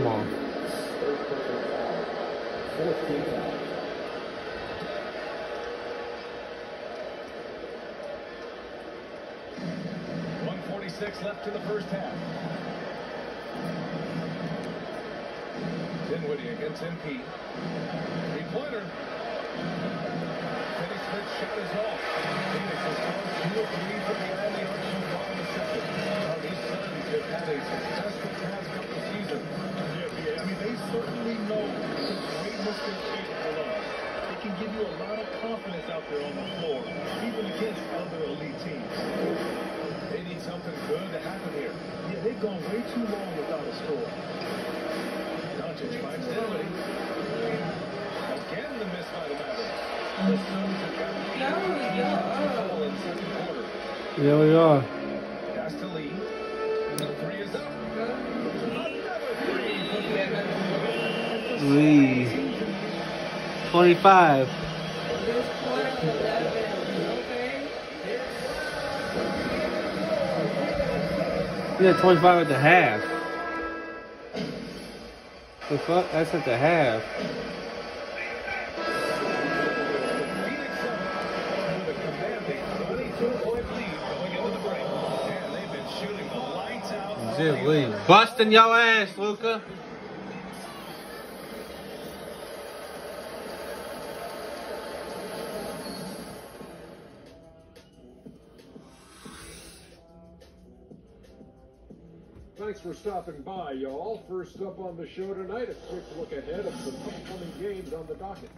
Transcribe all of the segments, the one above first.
Come on. One forty-six left in the first half. Dinwiddie against MP. Three-pointer. Finney Smith's shot is off. Phoenix has gone two of three from behind the arc so far in the second. Now these Suns have had a successful past couple seasons. Yeah, yeah. I mean, they certainly know the greatness they're capable of. They can give you a lot of confidence out there on the floor, even against other elite teams. They need something good to happen here. Yeah, they've gone way too long without a score. Doncic finds Dinwiddie. Again the miss by the Mavericks. The Suns have got a ball in. Yeah, we are. Three. 25. Yeah, 25 at the half. The fuck? That's at the half. Phoenix your ass, a Thanks for stopping by, y'all. First up on the show tonight, a quick look ahead of some upcoming games on the docket.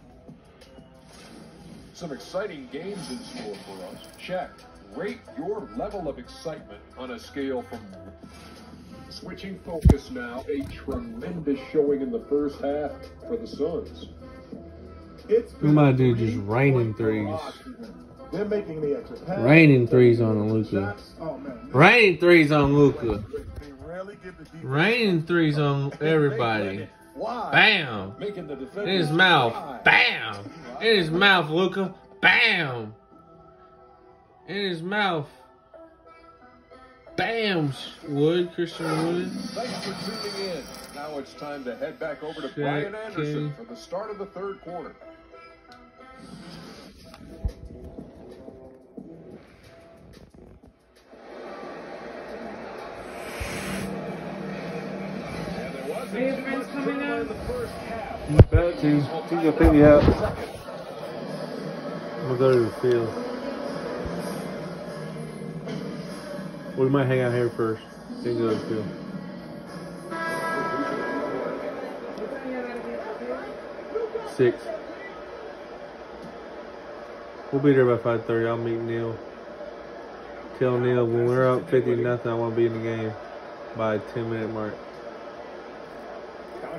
Some exciting games in store for us. Check. Rate your level of excitement on a scale from. Switching focus now, a tremendous showing in the first half for the Suns. It's We might do just raining threes. They're making the extra pass. Raining threes on Luka. Oh man. Raining threes on Luka. They rarely give the defense. Raining threes on everybody. Bam. In his mouth. Bam. In his mouth, Luka. Bam. In his mouth. Bam. Wood, Christian Wood. Thanks for tuning in. Now it's time to head back over to Brian Anderson for the start of the third quarter. He's gonna pick me up. I'm gonna the field. We might hang out here first. Then. Six. We'll be there by 5.30. I'll meet Neil. Tell Neil when we're up 50 nothing, I want to be in the game by 10 minute mark.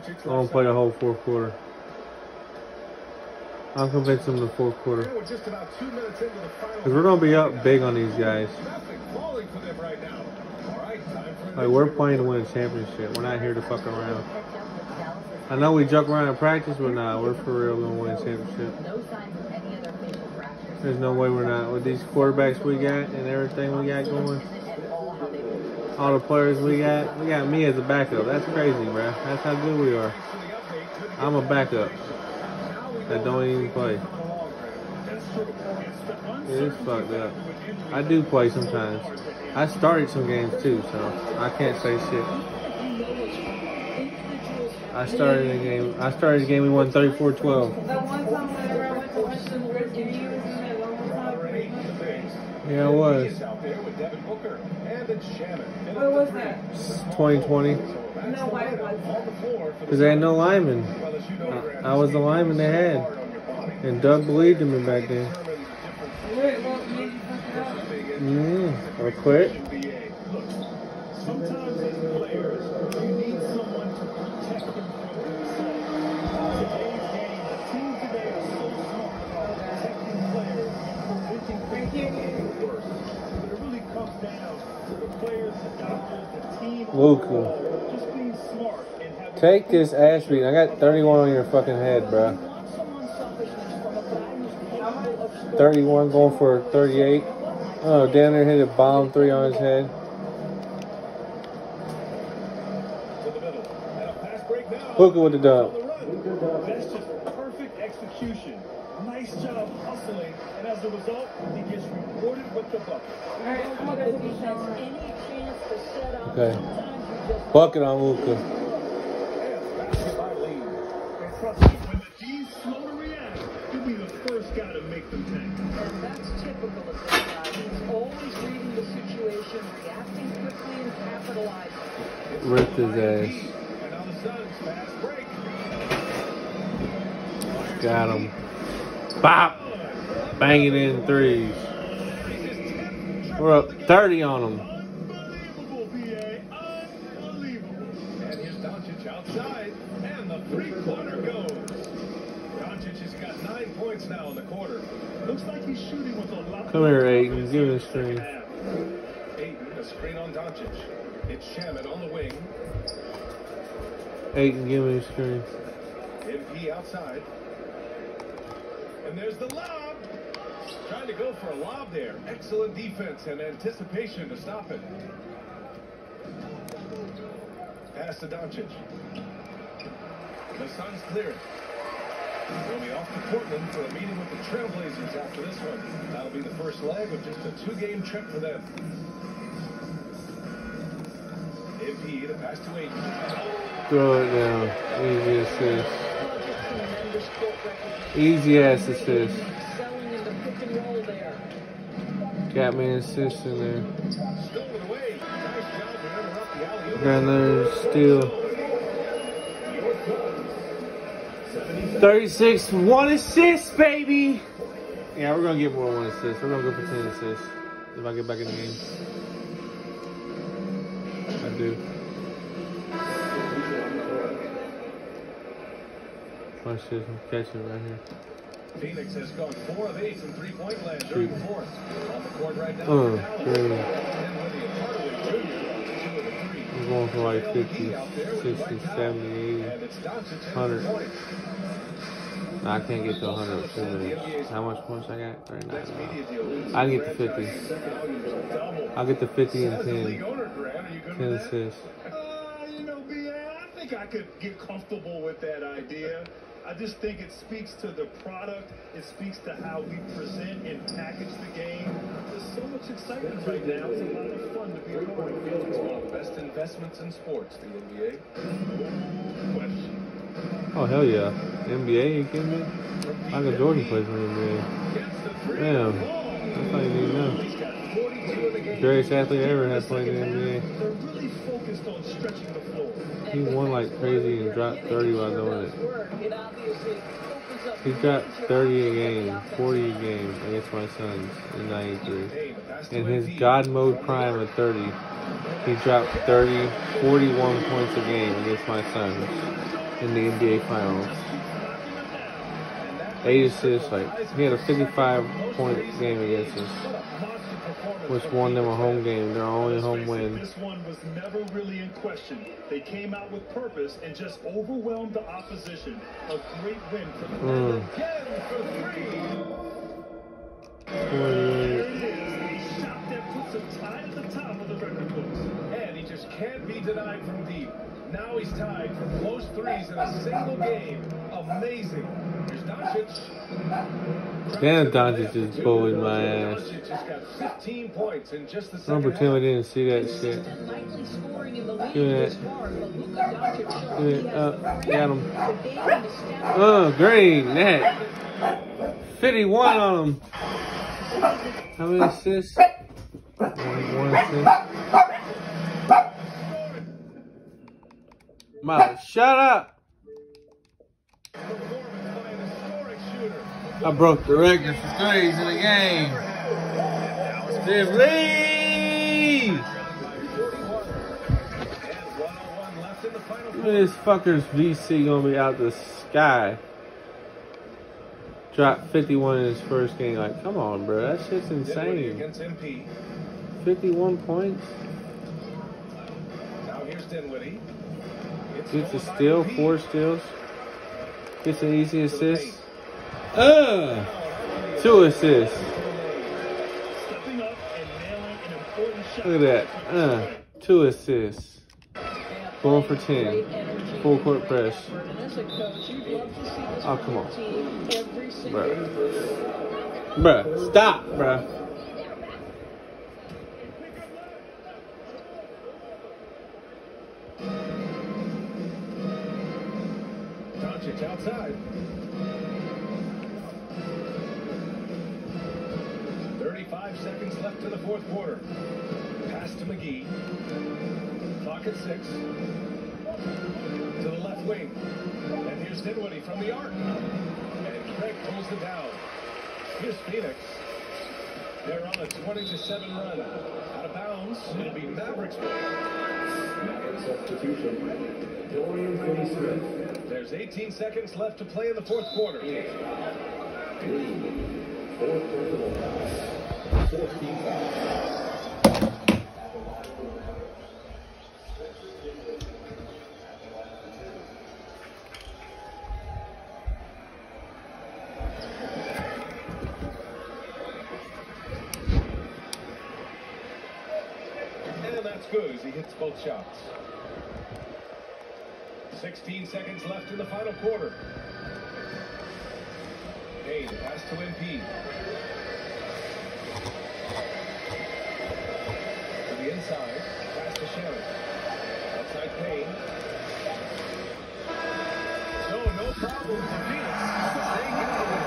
I to play the whole fourth quarter. I'm convinced in the fourth quarter. Because we're going to be up big on these guys. Them Like, we're playing to win a championship. We're not here to fuck around. I know we joke around in practice, but nah, we're for real going to win a championship. There's no way we're not. With these quarterbacks we got and everything we got going, And all how they move. All the players we got, we got me as a backup. That's crazy, bro. That's how good we are. I'm a backup that don't even play. It's fucked up. I do play sometimes. I started some games too, so I can't say shit. I started a game. I started a game. We won 34-12. Yeah, it was. out there with Devin Booker and it's Shannon. And What was that? 2020. No white ones. on the floor Because they had no linemen. well as you know, Grant, I, I was the lineman they had. hard on your body. And Doug believed in me back then. Determine the difference It from getting worse. But it really comes down to the players, the doctors, the team just being smart Take this ass beating. I got 31 on your fucking head, bro. 31 going for 38. Oh, down there hit a bomb three on his head. to the middle. And a fast break Hooker with the dub. Reacting quickly and capitalizing. Ripped his ass. Got him. Bop. Banging in threes. We're up 30 on them. Unbelievable, BA. Unbelievable. And here's Doncic outside, and the three-pointer goes. Doncic has got nine points now in the quarter. Looks like he's shooting with a lot Come here, Aiden. Give me a screen. Aiden, a screen on Doncic. It's Shamet on the wing. Aiden, give me a screen. MP outside. And there's the lob. Trying to go for a lob there. Excellent defense and anticipation to stop it. Pass to Doncic. The Suns clear. They'll be off to Portland for a meeting with the Trailblazers after this one. That'll be the first leg of just a two-game trip for them. MP pass to Aiden. Throw it down. Easy assist. Easy ass assist. Selling in the pick and roll there. Got me an assist in there. Got another steal. 36, one assist, baby. Yeah, we're gonna get more than one assist. We're gonna go for 10 assists if I get back in the game. I do. Watch this, I'm catching right here. Phoenix has gone four of eight from three-point land during the fourth. On the court right now. Oh, Dallas. great. Dinwiddie and Hardaway Jr. on two of the three. I'm going for like 50, LD out there with 60, 70, 80. And it's Doncic in 100. No, I can't get to 100 with two minutes. How much points I got right Next now? media deal leads I to get the 50. franchise second owner's double. I'll get the 50 and As a league 10. owner, Grant, are you good 10 assists. Uh, you know, BA, I think I could get comfortable with that idea. I just think it speaks to the product. It speaks to how we present and package the game. There's so much excitement right now. It's a lot of fun to be a part of It's one of the best investments in sports, the NBA. Oh, hell yeah. NBA, you kidding me? Michael Jordan plays in the NBA. Gets. Damn. That's all you need to know. Greatest athlete ever has played in the NBA. Really focused on stretching the floor. He won like crazy and dropped 30 while doing it. It obviously opens He dropped 30 a game, 40 a game against my sons in 93. Hey, pass In his God mode prime of 30, he dropped 30, 41 points a game against my Suns in the NBA Finals. Eight assists, like, he had a 55 point game against us, which won them a home game, their only home win. This one was never really in question. They came out with purpose and just overwhelmed the opposition. A great win for them. Mm. Again for three. There 48. it is. A shot that puts him tied at the top of the record books. And he just can't be denied from deep. Now he's tied for close threes in a single game. Amazing. Damn, Doncic just bullied my ass. Doncic has got 15 points in just Don't pretend we didn't see that shit. Give that. Give me up. Got him. Oh, green net. 51 on him. How many assists? One, one assist. Shut up. Performance by an historic shooter. I broke the record for threes in the game. Steve Lee! And 101 left in the final Look at this fucker's VC gonna be out the sky. Dropped 51 in his first game. Like, come on, bro. That shit's insane. against MP. 51 points. Now here's Dinwiddie. Gets a steal, four steals. Gets an easy assist. Uh, two assists. Look at that. Uh, two assists. Going for 10. Full court press. Oh, come on. Bruh. Bruh, stop, bruh. Outside. Fourth quarter. Pass to McGee. Clock at six. To the left wing. And here's Dinwiddie from the arc. And Craig pulls it down. Here's Phoenix. They're on a 20 to 7 run. Out of bounds. It'll be Mavericks. Substitution. Dorian Finney-Smith. There's 18 seconds left to play in the fourth quarter. Three. Fourth personal good as he hits both shots. 16 seconds left in the final quarter. Pass to MP. To the inside, pass to Shannon. Outside Payne. No, no problem to Phoenix. They got it.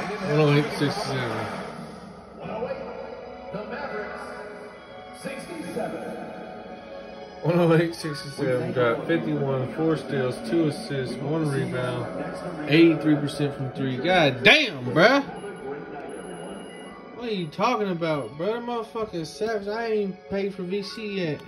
They didn't have 108 67. 108. The Mavericks. 67. 108 67. Got 51, 4 steals, 2 assists, 1 rebound, 83% from 3. God damn, bruh. What are you talking about, bruh? Is savage. I ain't paid for VC yet.